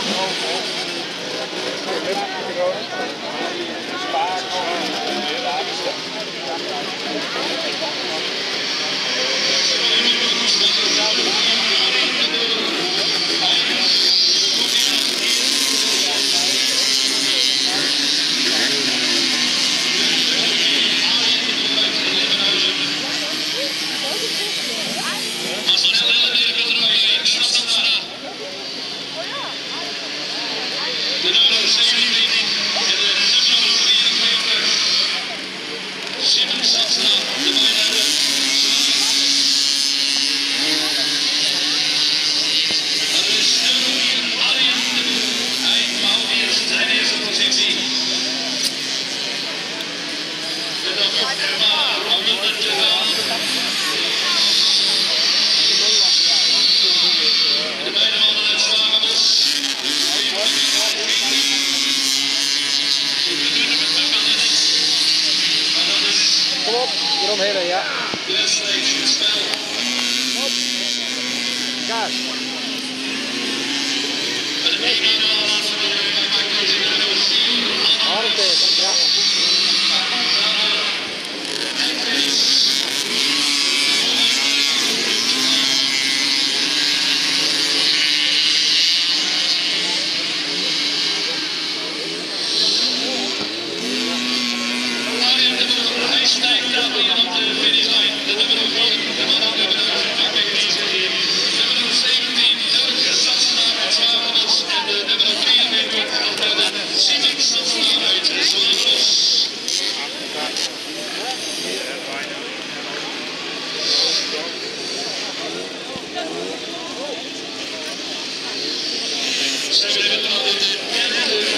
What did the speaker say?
oh, oh, oh. Get him here, yeah. Thank you.